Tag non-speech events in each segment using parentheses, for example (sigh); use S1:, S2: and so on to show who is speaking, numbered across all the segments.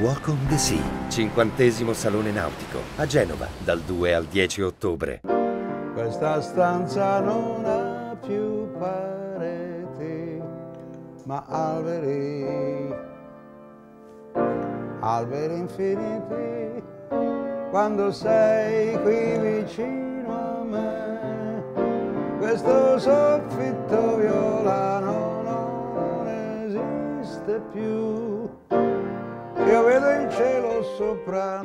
S1: Walk on the Sea, cinquantesimo salone nautico, a Genova, dal 2 al 10 ottobre.
S2: Questa stanza non ha più pareti, ma alberi, alberi infiniti, quando sei qui vicino a me, questo soffitto violano non esiste più, io vedo il cielo sopra.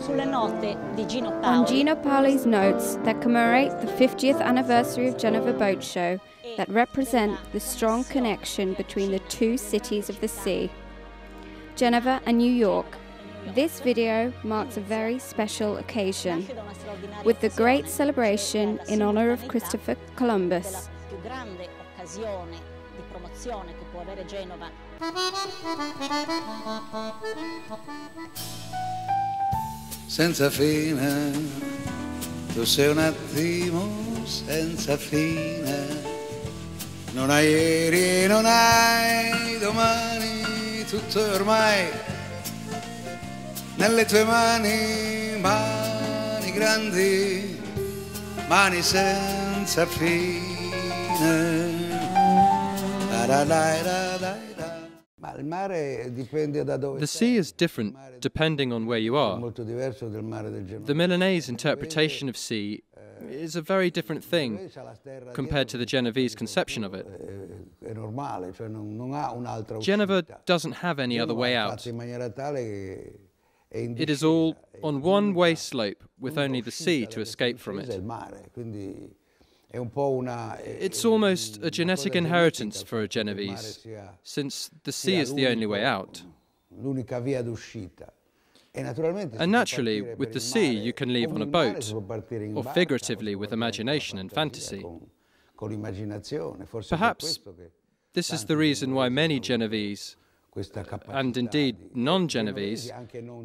S3: Sulle note di Gino
S4: On Gino Paoli's notes that commemorate the 50th anniversary of Geneva Boat Show, that represent the strong connection between the two cities of the sea, Geneva and New York. This video marks a very special occasion,
S3: nasce da una straordinaria
S4: with the great celebration in honor of Christopher Columbus.
S2: Senza fine, tu sei un attimo senza fine, non hai ieri e non hai domani, tutto è ormai nelle tue mani, mani grandi, mani senza fine. Il mare dipende da dove
S5: The sea is different depending on where you are.
S2: molto diverso del mare del Genoa.
S5: The Milanese interpretation of sea eh, is a very different thing compared to the Genovese conception of it.
S2: È, è normale, cioè non, non ha un'altra
S5: Geneva doesn't have any other way out.
S2: fatta in maniera tale che è in
S5: It is all on one way slope with only the sea to escape from
S2: discesa è il
S5: it.
S2: Um
S5: it's almost a genetic inheritance for a
S2: il fatto che il mare
S5: Genovese, since the sea is the only way out.
S2: L'unica via d'uscita. Naturalmente si
S5: And naturally, with the sea, you can leave on a boat,
S2: si può partire in
S5: or figuratively with imagination and fantasy.
S2: Con, con l'immaginazione, forse per
S5: Perhaps This is the reason why many Genovese,
S2: hanno questa capacità
S5: and indeed non Genovese,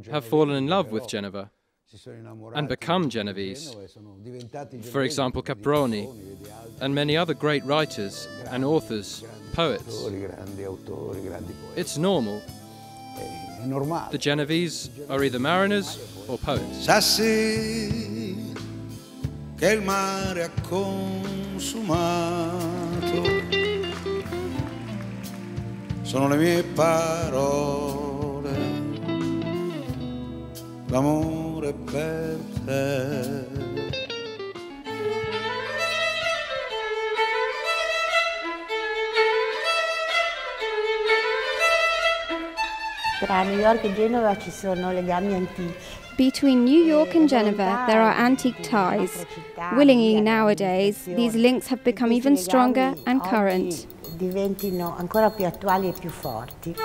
S5: have fallen in love with Geneva.
S2: Si sono innamorati
S5: and become
S2: di
S5: Genovese.
S2: Genova sono diventati
S5: For example, Caproni
S2: Caproni, vedi altri
S5: and many other great writers and authors, poets.
S2: autori, grandi autori, grandi poeti.
S5: It's normal.
S2: È, è normale.
S5: The Genovese are either mariners or poets.
S2: Sassi che il mare ha consumato sono le mie parole l'amore per te
S6: Tra New York e Genova ci sono legami antichi.
S4: Between New York and Geneva, there are antique ties. Willingly nowadays, these links have become even stronger and current.
S6: Diventino ancora più attuali e più forti.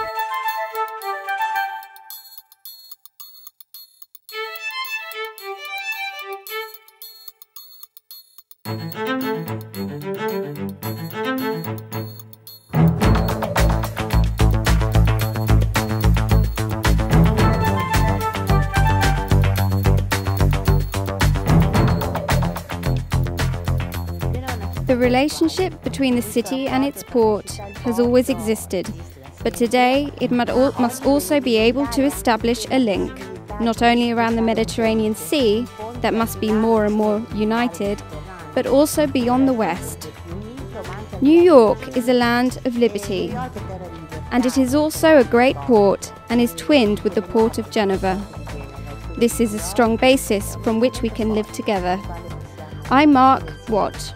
S4: Relationship between the city and its port has always existed, but today it must also be able to establish a link, not only around the Mediterranean Sea, that must be more and more united, but also beyond the West. New York is a land of liberty, and it is also a great port and is twinned with the port of Geneva. This is a strong basis from which we can live together. I mark what?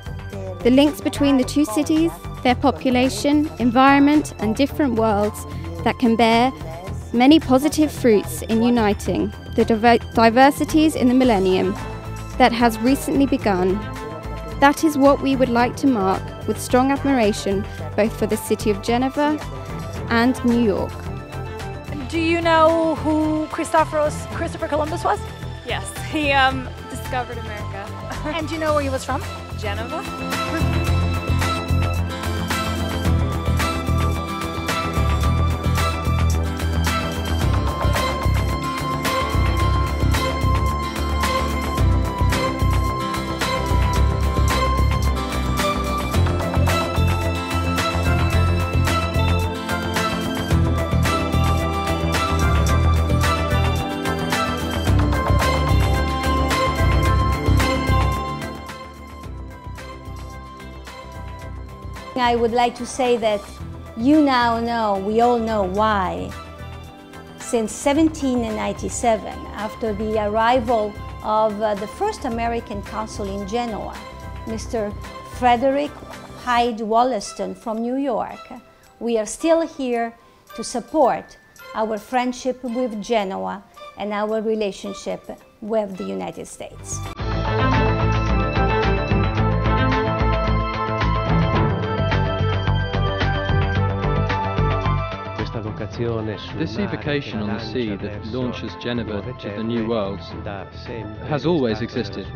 S4: The links between the two cities, their population, environment, and different worlds that can bear many positive fruits in uniting the diversities in the millennium that has recently begun. That is what we would like to mark with strong admiration both for the city of Geneva and New York.
S7: Do you know who Christopheros, Christopher Columbus was?
S8: Yes, he um, discovered America.
S7: and do you know where he was from? (laughs)
S8: Geneva?
S9: I would like to say that you now know, we all know why. Since 1797, after the arrival of uh, the first American consul in Genoa, Mr. Frederick Hyde Wollaston from New York, we are still here to support our friendship with Genoa and our relationship with the United States.
S5: This evocation on the sea that launches Geneva to the New World has always existed,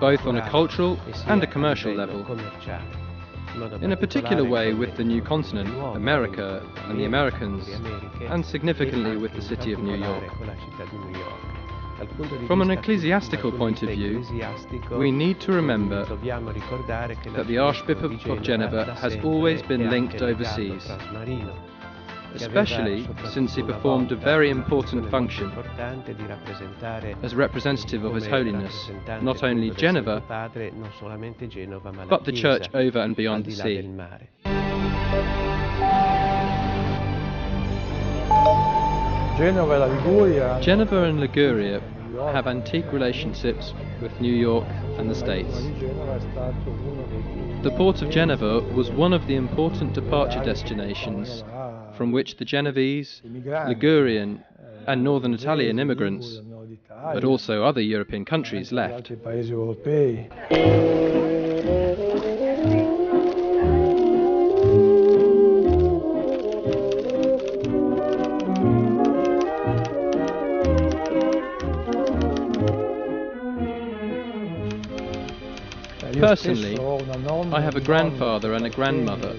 S5: both on a cultural and a commercial level. In a particular way with the new continent, America, and the Americans, and significantly with the city of New York. From an ecclesiastical point of view, we need to remember that the Archbishop of Geneva has always been linked overseas, especially since he performed a very important function as representative of His Holiness, not only Geneva, but the Church over and beyond the sea. Genova and Liguria have antique relationships with New York and the States. The port of Geneva was one of the important departure destinations from which the Genovese, Ligurian, and northern Italian immigrants, but also other European countries, left. Personally, I have a grandfather and a grandmother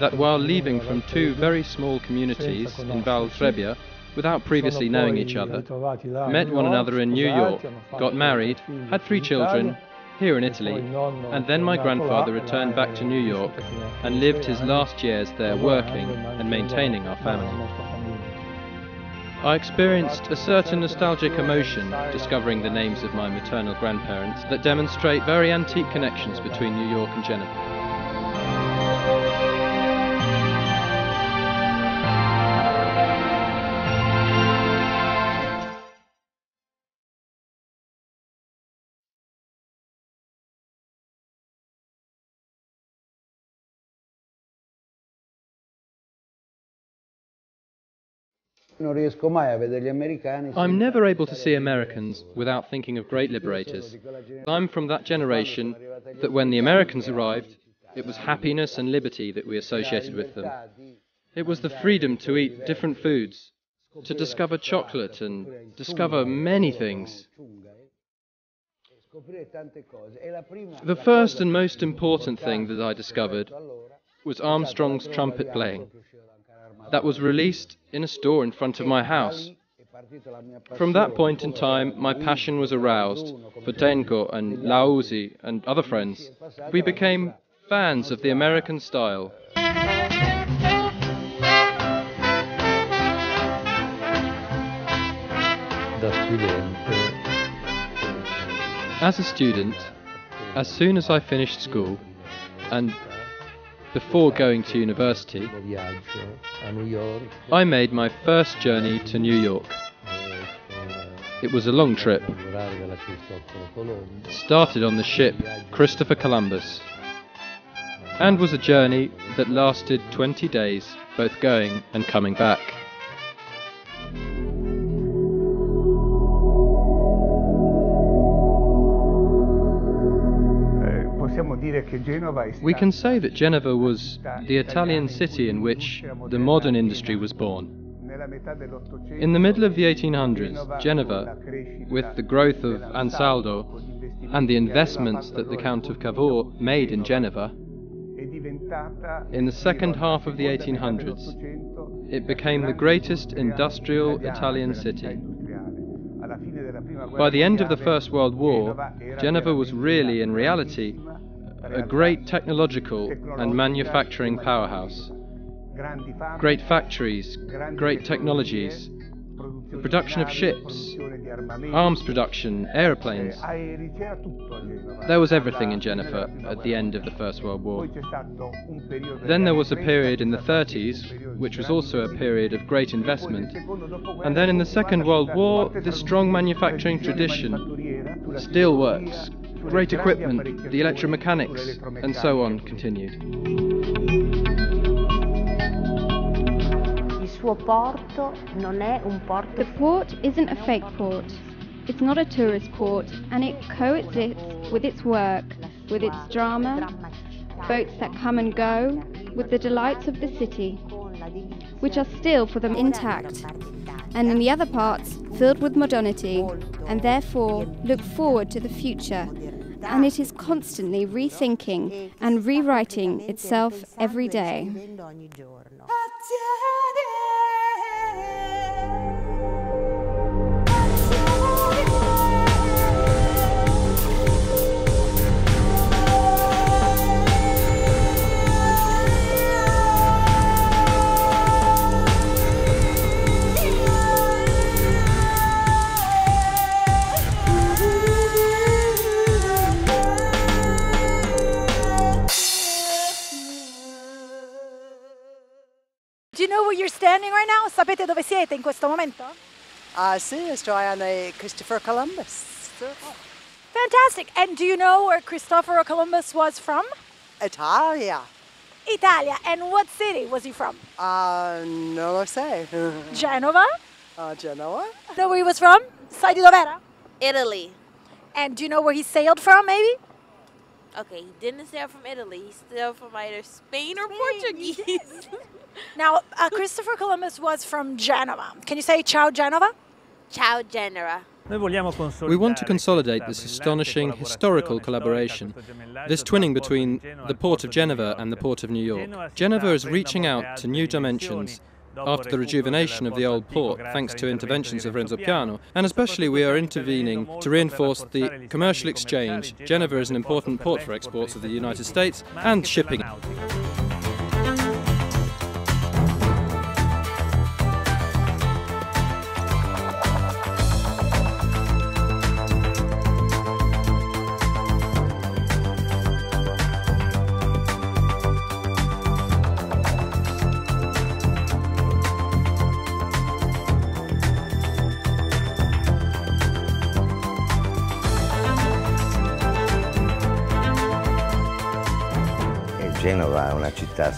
S5: that while leaving from two very small communities in Val Trebbia, without previously knowing each other, met one another in New York, got married, had three children, here in Italy, and then my grandfather returned back to New York and lived his last years there working and maintaining our family. I experienced a certain nostalgic emotion discovering the names of my maternal grandparents that demonstrate very antique connections between New York and Geneva. I'm never able to see Americans without thinking of great liberators. I'm from that generation that when the Americans arrived, it was happiness and liberty that we associated with them. It was the freedom to eat different foods, to discover chocolate and discover many things. The first and most important thing that I discovered was Armstrong's trumpet playing that was released in a store in front of my house. From that point in time, my passion was aroused for Tenco and Lauzi and other friends. We became fans of the American style. As a student, as soon as I finished school, and before going to university, I made my first journey to New York. It was a long trip. Started on the ship Christopher Columbus and was a journey that lasted 20 days, both going and coming back. We can say that Genova was the Italian city in which the modern industry was born. In the middle of the 1800s, Genova, with the growth of Ansaldo and the investments that the Count of Cavour made in Geneva, in the second half of the 1800s, it became the greatest industrial Italian city. By the end of the First World War, Genova was really, in reality, a great technological and manufacturing powerhouse. Great factories, great technologies, the production of ships, arms production, aeroplanes. There was everything in Genova at the end of the First World War. Then there was a period in the 30s, which was also a period of great investment. And then in the Second World War, this strong manufacturing tradition, steel works, great equipment, the electromechanics, and so on continued.
S4: The port isn't a fake port. It's not a tourist port, and it coexists with its work, with its drama, boats that come and go, with the delights of the city, which are still for them intact, and in the other parts filled with modernity, and therefore look forward to the future. And it is constantly rethinking and rewriting itself every day.
S7: You know where you're standing right now? Sapete dove siete in questo momento?
S10: Ah, sì, sto a Christopher Columbus.
S7: Fantastic. And do you know where Christopher Columbus was from?
S10: Italia.
S7: Italia. And what city was he from?
S10: Ah, non lo sai. (laughs)
S7: Genova.
S10: Ah, Genoa.
S7: Know where he was from? Sai di dov'era?
S11: Italy.
S7: And do you know where he sailed from, maybe?
S11: Okay, he didn't sail from Italy. He sailed from either Spain or Portuguese. (laughs)
S7: Now, uh, Christopher Columbus was from Genova. Can you say ciao Genova?
S11: Ciao Genera.
S5: We want to consolidate this astonishing historical collaboration, this twinning between the port of Genova and the port of New York. Genova is reaching out to new dimensions after the rejuvenation of the old port, thanks to interventions of Renzo Piano, and especially we are intervening to reinforce the commercial exchange. Genova is an important port for exports of the United States and shipping.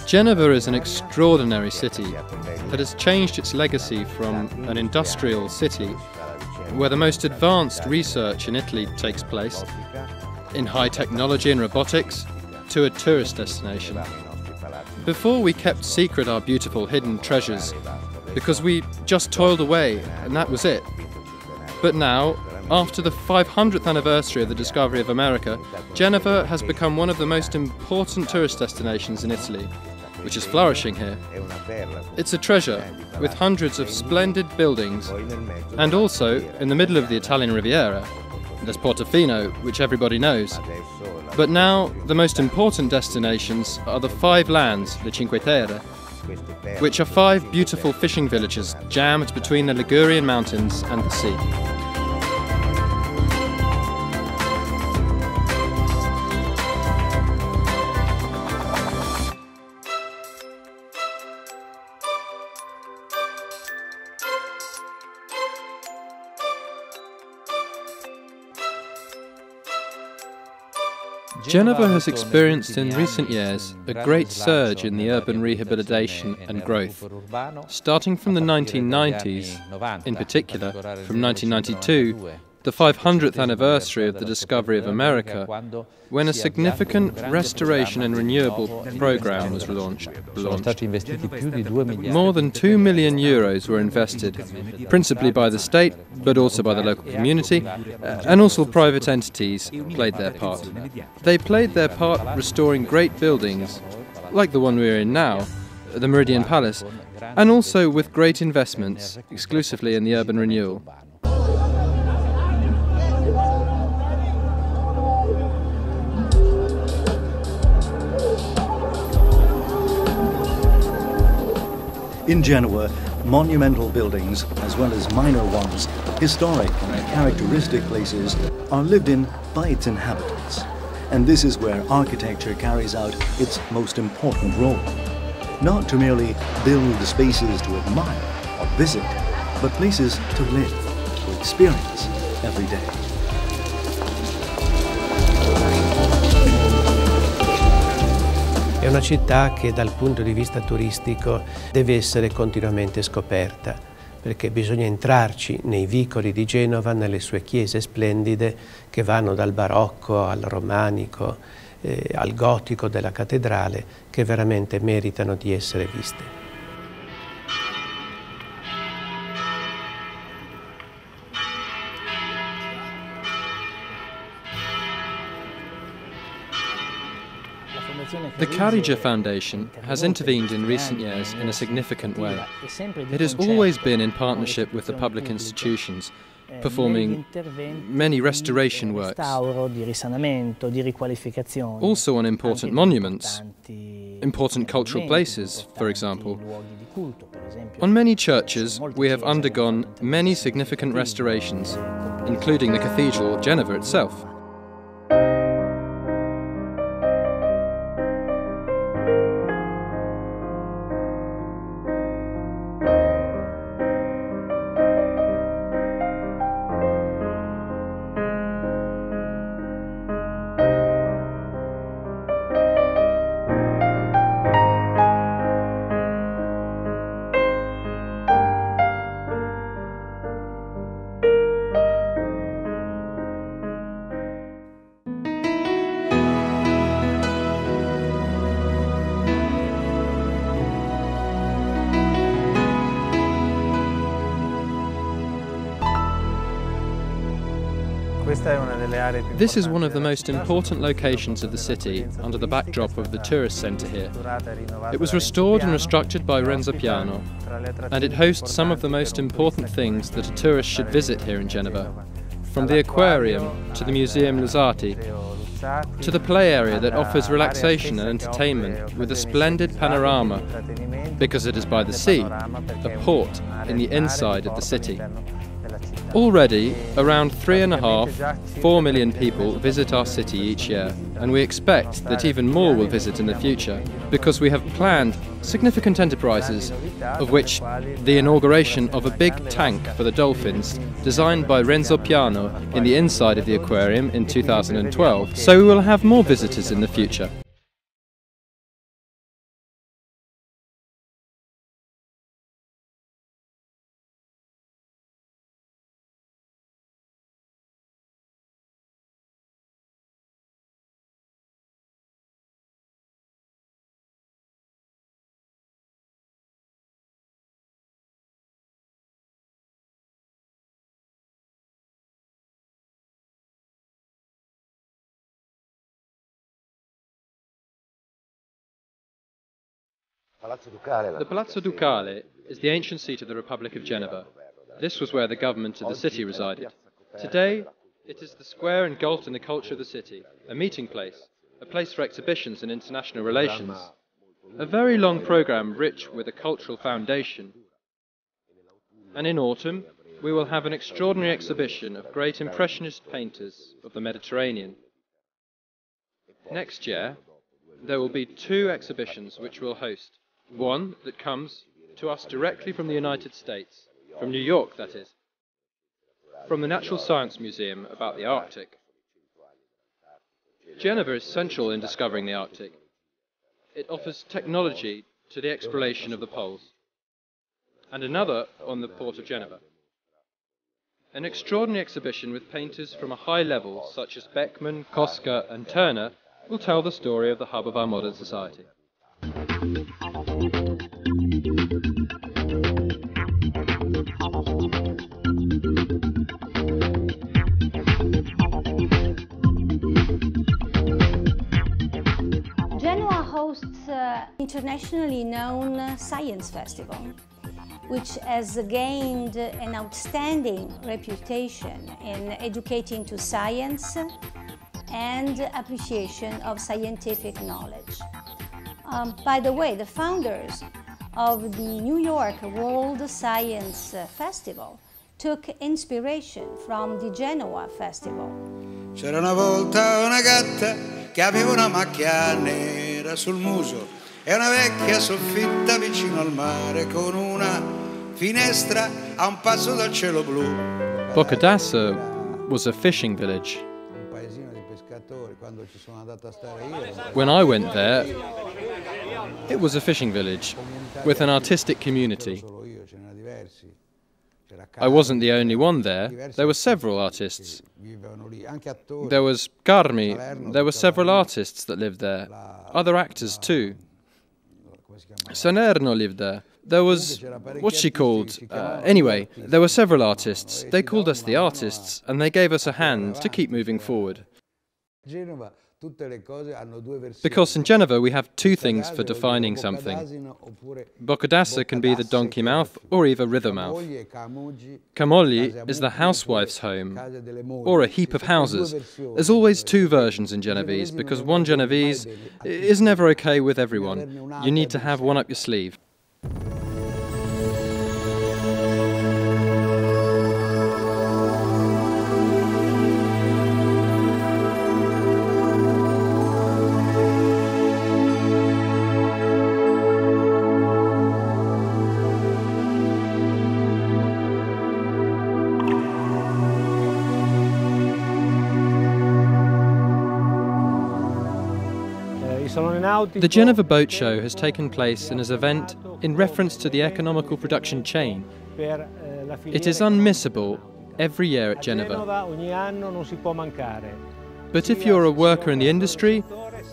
S5: Genova is an extraordinary city that has changed its legacy from an industrial city where the most advanced research in Italy takes place in high technology and robotics to a tourist destination. Before we kept secret our beautiful hidden treasures because we just toiled away and that was it. But now, after the 500th anniversary of the discovery of America, Genova has become one of the most important tourist destinations in Italy, which is flourishing here. It's a treasure, with hundreds of splendid buildings, and also, in the middle of the Italian Riviera, there's Portofino, which everybody knows. But now, the most important destinations are the five lands, the Cinque Terre, which are five beautiful fishing villages jammed between the Ligurian mountains and the sea. Genova has experienced in recent years a great surge in the urban rehabilitation and growth. Starting from the 1990s, in particular from 1992, the 500th anniversary of the discovery of America, when a significant restoration and renewable program was launched. launched. More than 2 million euros were invested, principally by the state, but also by the local community, uh, and also private entities played their part. They played their part restoring great buildings, like the one we're in now, the Meridian Palace, and also with great investments, exclusively in the urban renewal.
S12: In Genoa, monumental buildings, as well as minor ones, historic and characteristic places, are lived in by its inhabitants. And this is where architecture carries out its most important role. Not to merely build spaces to admire or visit, but places to live, to experience every day.
S13: È una città che dal punto di vista turistico deve essere continuamente scoperta perché bisogna entrarci nei vicoli di Genova, nelle sue chiese splendide che vanno dal barocco al romanico, eh, al gotico della cattedrale, che veramente meritano di essere viste.
S5: The Carige Foundation has intervened in recent years in a significant way. It has always been in partnership with the public institutions, performing many restoration works, also on important monuments, important cultural places, for example. On many churches, we have undergone many significant restorations, including the Cathedral of Geneva itself. This is one of the most important locations of the city under the backdrop of the tourist centre here. It was restored and restructured by Renzo Piano, and it hosts some of the most important things that a tourist should visit here in Geneva, from the aquarium to the Museum Luzzati, to the play area that offers relaxation and entertainment with a splendid panorama, because it is by the sea, a port in the inside of the city. Already, around three and a half, four million people visit our city each year, and we expect that even more will visit in the future, because we have planned significant enterprises, of which the inauguration of a big tank for the dolphins, designed by Renzo Piano in the inside of the aquarium in 2012, so we will have more visitors in the future. The Palazzo Ducale is the ancient seat of the Republic of Geneva. This was where the government of the city resided. Today, it is the square engulfed in the culture of the city, a meeting place, a place for exhibitions and international relations. A very long program rich with a cultural foundation. And in autumn, we will have an extraordinary exhibition of great Impressionist painters of the Mediterranean. Next year, there will be two exhibitions which we'll host. One that comes to us directly from the United States, from New York, that is, from the Natural Science Museum about the Arctic. Geneva is central in discovering the Arctic. It offers technology to the exploration of the poles. And another on the port of Geneva. An extraordinary exhibition with painters from a high level, such as Beckmann, Kokoschka, and Turner, will tell the story of the hub of our modern society.
S9: Genoa hosts uh, internationally known science festival, which has gained an outstanding reputation in educating to science and appreciation of scientific knowledge. Um, by the way, the founders of the New York World Science Festival took inspiration from the Genoa Festival.
S2: C'era una volta una gatta che aveva una macchia nera sul muso e una vecchia soffitta vicino al mare con una finestra a un passo dal cielo blu.
S5: Boccadasse was a fishing village. When I went there, it was a fishing village with an artistic community. I wasn't the only one there. There were several artists. There was Carmi. There were several artists that lived there. Other actors too. Salerno lived there. There was, what's she called? Uh, anyway, there were several artists. They called us the artists, and they gave us a hand to keep moving forward. Because in Genova we have two things for defining something. Boccadasse can be the donkey mouth or even river mouth. Camogli is the housewife's home, or a heap of houses. There's always two versions in Genovese, because one Genovese is never okay with everyone. You need to have one up your sleeve. The Geneva Boat Show has taken place in an event in reference to the economical production chain. It is unmissable every year at Geneva. But if you're a worker in the industry,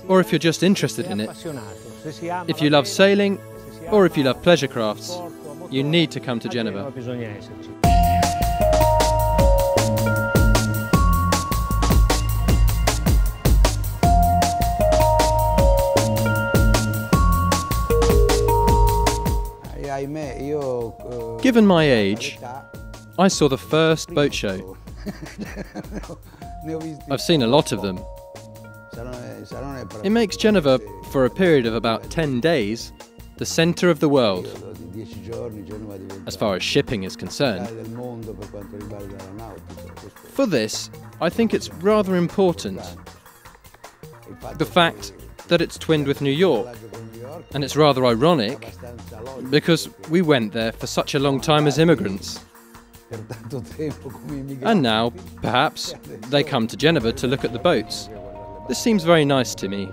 S5: or if you're just interested in it, if you love sailing, or if you love pleasure crafts, you need to come to Geneva. Given my age, I saw the first boat show. (laughs) I've seen a lot of them. It makes Geneva, for a period of about 10 days, the centre of the world, as far as shipping is concerned. For this, I think it's rather important the fact that it's twinned with New York, and it's rather ironic because we went there for such a long time as immigrants. And now, perhaps, they come to Geneva to look at the boats. This seems very nice to me.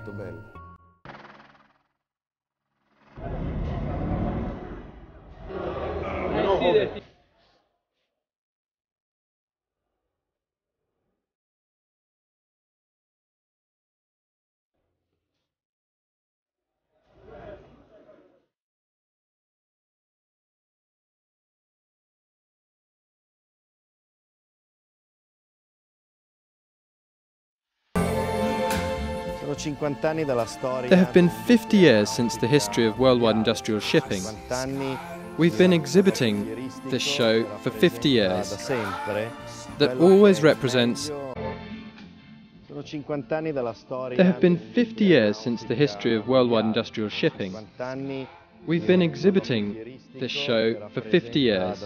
S5: There have been 50 years since the history of worldwide industrial shipping. We've been exhibiting this show for 50 years that always represents there have been 50 years since the history of worldwide industrial shipping. We've been exhibiting this show for 50 years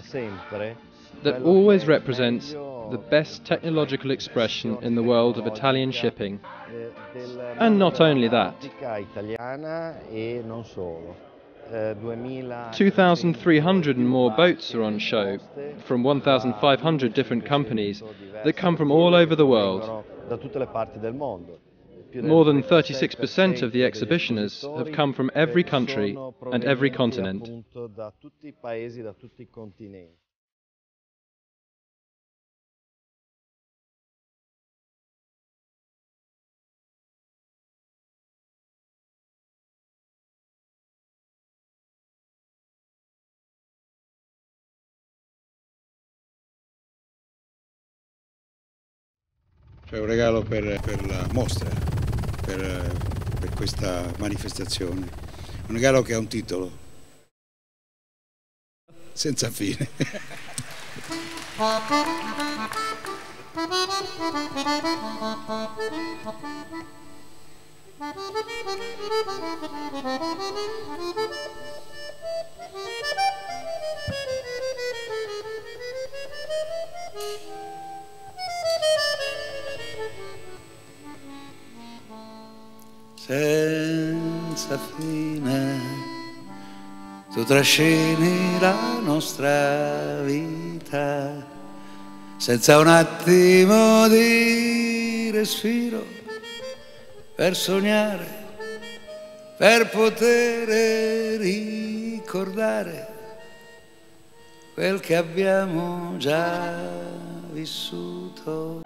S5: that always represents the best technological expression in the world of Italian shipping. And not only that. 2,300 and more boats are on show from 1,500 different companies that come from all over the world. More than 36% of the exhibitioners have come from every country and every continent.
S2: Cioè un regalo per, per la mostra, per, per questa manifestazione. Un regalo che ha un titolo. Senza fine. (laughs) senza fine. Tu trascini la nostra vita senza un attimo di respiro per sognare, per poter ricordare quel che abbiamo già vissuto.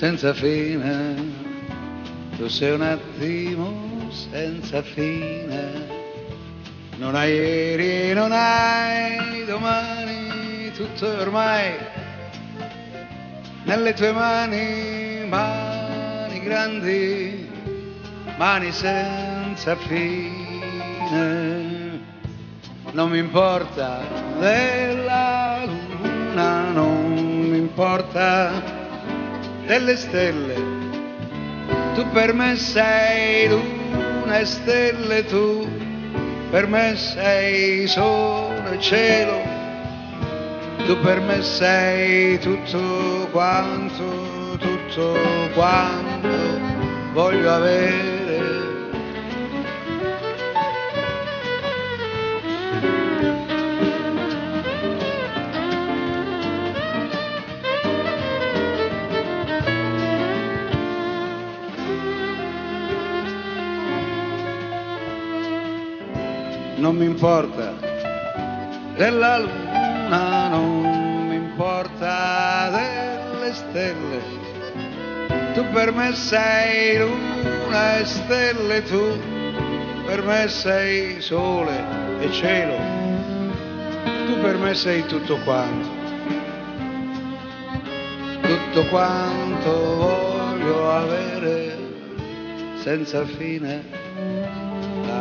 S2: Senza fine, tu sei un attimo senza fine, non hai ieri, non hai domani, tutto è ormai nelle tue mani, mani grandi, mani senza fine, non mi importa della luna, non mi importa delle stelle. Tu per me sei luna e stelle, tu per me sei sole e cielo. Tu per me sei tutto quanto, tutto quanto voglio avere. Non mi importa della luna, non mi importa delle stelle. Tu per me sei luna e stelle, tu per me sei sole e cielo. Tu per me sei tutto quanto, tutto quanto voglio avere senza fine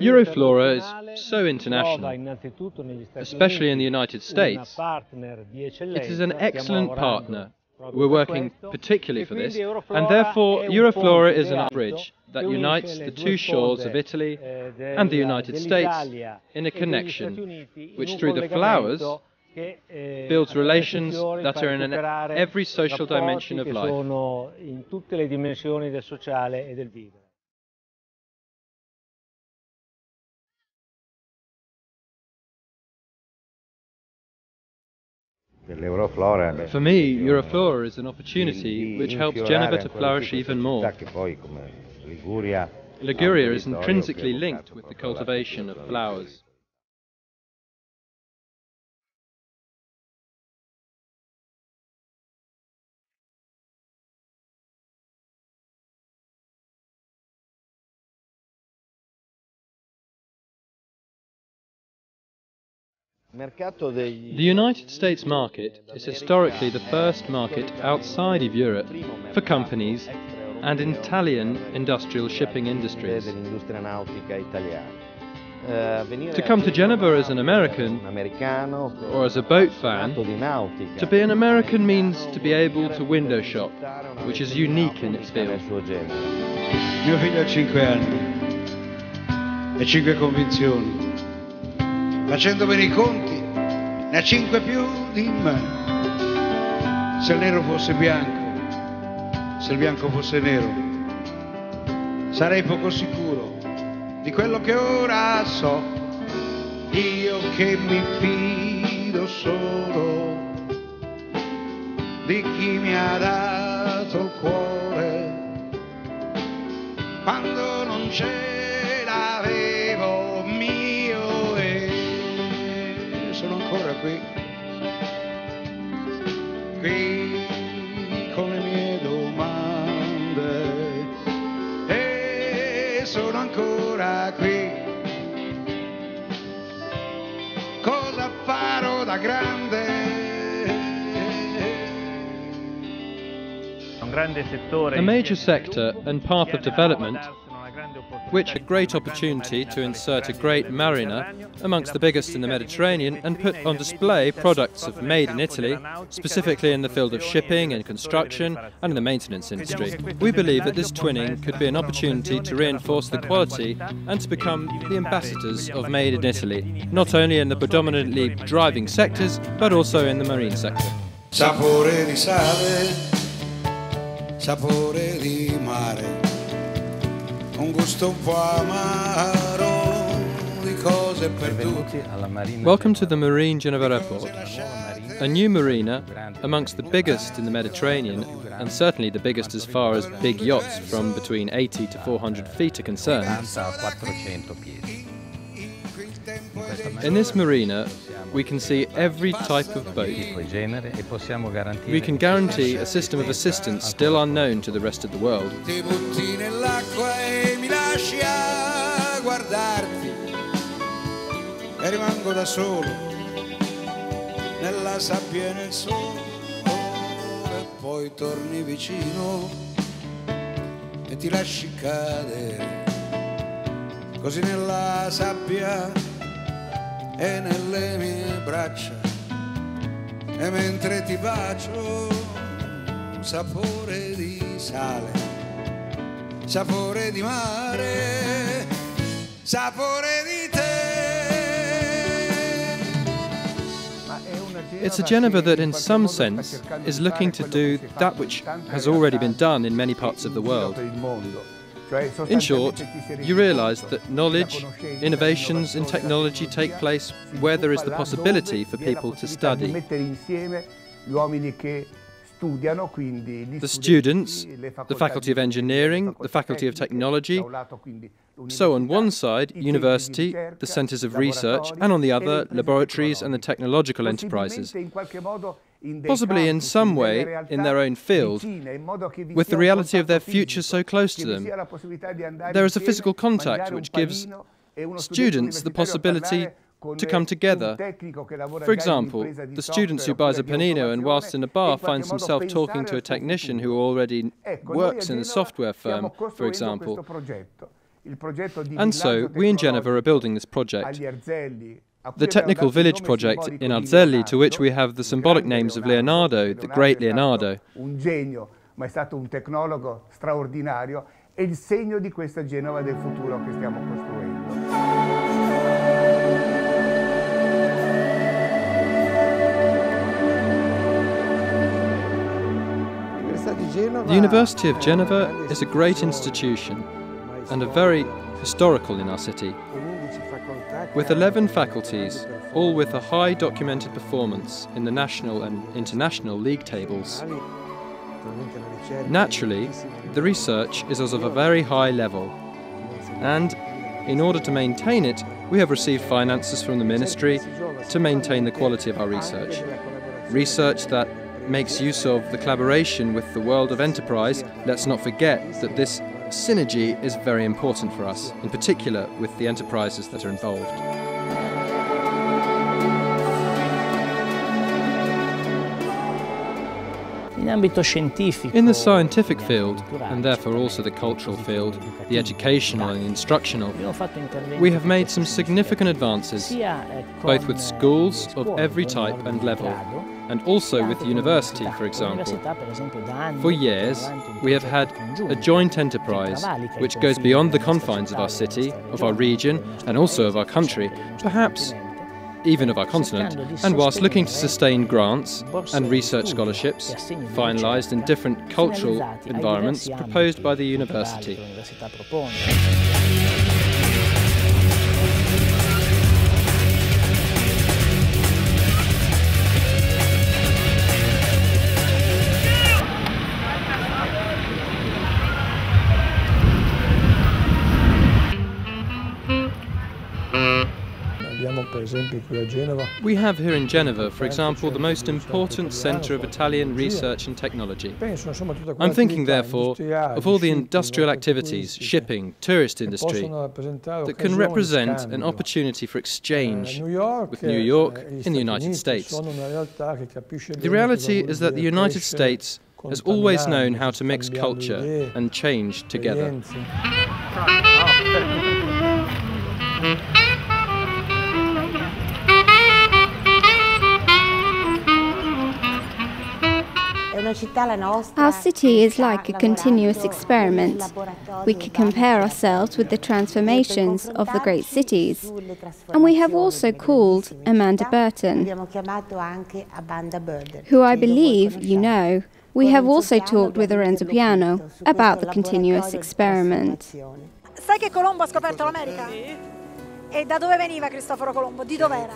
S5: Euroflora is so international, especially in the United States. It is an excellent partner. We're working particularly for this, and therefore Euroflora is an bridge that unites the two shores of Italy and the United States in a connection, which through the flowers builds relations that are in an, every social dimension of life. For me, Euroflora is an opportunity which helps Geneva to flourish even more. Liguria is intrinsically linked with the cultivation of flowers. The United States market is historically the first market outside of Europe for companies and Italian industrial shipping industries. To come to Geneva as an American or as a boat fan, to be an American means to be able to window shop, which is unique in its field.
S2: Mio figlio ha 5 anni e 5 convinzioni. Facendo bene i conti, ne ha 5 più di me. Se il nero fosse bianco, se il bianco fosse nero, sarei poco sicuro di quello che ora so, io che mi fido solo di chi mi ha dato il cuore quando non ce qui con le mie domande e sono ancora qui. Cosa farò da grande?
S5: A major sector and path of development which a great opportunity to insert a great marina amongst the biggest in the Mediterranean and put on display products of made in Italy, specifically in the field of shipping and construction and in the maintenance industry. We believe that this twinning could be an opportunity to reinforce the quality and to become the ambassadors of made in Italy, not only in the predominantly driving sectors, but also in the marine sector.
S2: Sapore di sale, sapore di mare.
S5: Welcome to the Marine Genova Airport, a new marina amongst the biggest in the Mediterranean and certainly the biggest as far as big yachts from between 80 to 400 feet are concerned. In this marina, we can see every type of boat. We can guarantee a system of assistance still unknown to the rest of the world.
S2: così nella sabbia e nelle mie braccia e mentre ti bacio sapore di sale sapore di mare sapore di te
S5: It's a Genova that, in some sense, is looking to do that which has already been done in many parts of the world. In short, you realize that knowledge, innovations in technology take place where there is the possibility for people to study. The students, the Faculty of Engineering, the Faculty of Technology, so on one side, university, the centres of research, and on the other, laboratories and the technological enterprises. Possibly in some way, in their own field, with the reality of their future so close to them. There is a physical contact which gives students the possibility to come together. For example, the students who buys a panino and whilst in a bar finds himself talking to a technician who already works in a software firm, for example. And so, we in Genova are building this project. The Technical Village project in Erzelli, to which we have the symbolic names of Leonardo, the great Leonardo.
S14: Un genio, ma è stato un tecnologo straordinario e il segno di questa Genova del futuro che stiamo costruendo.
S5: The University of Genova is a great institution and a very historical in our city. With 11 faculties, all with a high documented performance in the national and international league tables. Naturally, the research is of a very high level, and in order to maintain it, we have received finances from the Ministry to maintain the quality of our research. Research that makes use of the collaboration with the world of enterprise. Let's not forget that this synergy is very important for us, in particular with the enterprises that are involved. In the scientific field, and therefore also the cultural field, the educational and instructional, we have made some significant advances, both with schools of every type and level, and also with the university, for example. For years, we have had a joint enterprise which goes beyond the confines of our city, of our region, and also of our country. Perhaps even of our continent, and whilst looking to sustain grants and research scholarships, finalised in different cultural environments proposed by the university. We have here in Genova, for example, the most important centre of Italian research and technology. I'm thinking, therefore, of all the industrial activities, shipping, tourist industry, that can represent an opportunity for exchange with New York in the United States. The reality is that the United States has always known how to mix culture and change together.
S4: Ah, Our city is like a continuous experiment. We can compare ourselves with the transformations of the great cities. And we have also called Amanda Burden, who I believe you know. We have also talked with Renzo Piano about the continuous experiment.
S7: Sai che Colombo ha scoperto l'America? E da dove veniva Cristoforo Colombo? Di dov'era?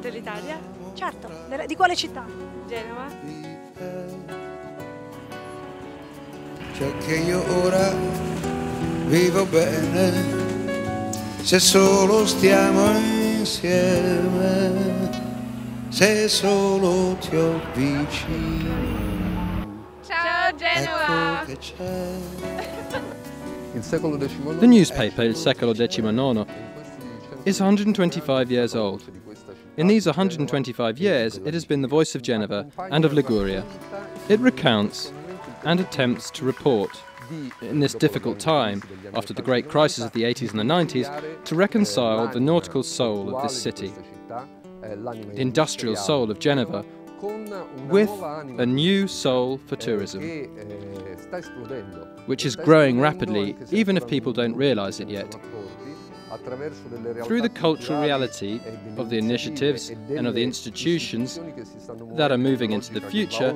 S11: Dell'Italia?
S7: Certo, di quale città?
S11: Genova.
S2: Cioè che io ora vivo bene se solo stiamo insieme, se solo ti ho vicino.
S11: Ciao Genova!
S2: Ecco che c'è.
S5: The newspaper Il Secolo XIX is 125 years old. In these 125 years, it has been the voice of Genova and of Liguria. It recounts and attempts to report, in this difficult time, after the great crisis of the 80s and the 90s, to reconcile the nautical soul of this city, the industrial soul of Genova, with a new soul for tourism, which is growing rapidly, even if people don't realize it yet. Through the cultural reality of the initiatives and of the institutions that are moving into the future,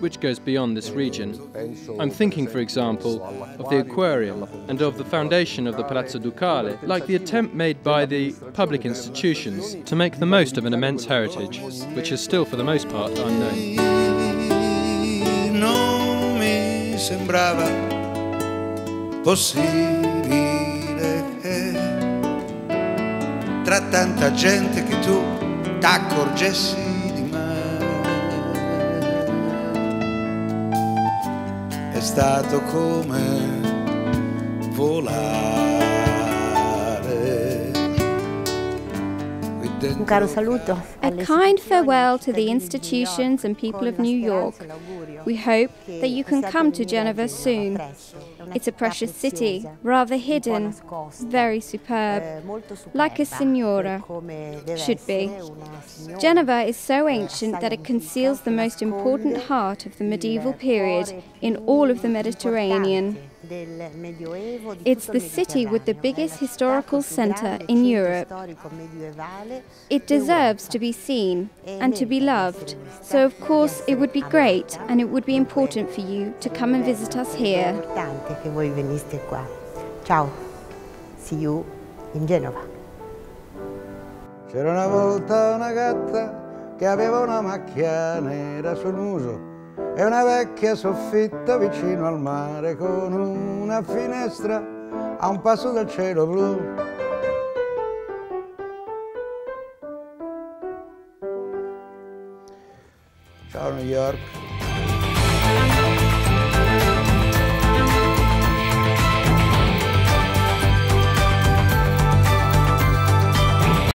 S5: which goes beyond this region. I'm thinking, for example, of the aquarium and of the foundation of the Palazzo Ducale, like the attempt made by the public institutions to make the most of an immense heritage, which is still for the most part unknown.
S2: Tra tanta gente che tu t'accorgessi di me. È stato come volare.
S9: Un caro saluto.
S4: A kind farewell to the institutions and people of New York. We hope that you can come to Genova soon. It's a precious city, rather hidden, very superb, like a signora should be. Genova is so ancient that it conceals the most important heart of the medieval period in all of the Mediterranean. It's the city with the biggest historical centre in Europe. It deserves to be seen and to be loved, so of course it would be great and it would be important for you to come and visit us here.
S9: che voi veniste qua. Ciao. See you in Genova.
S2: C'era una volta una gatta che aveva una macchia nera sul muso e una vecchia soffitta vicino al mare con una finestra a un passo dal cielo blu. Ciao New York.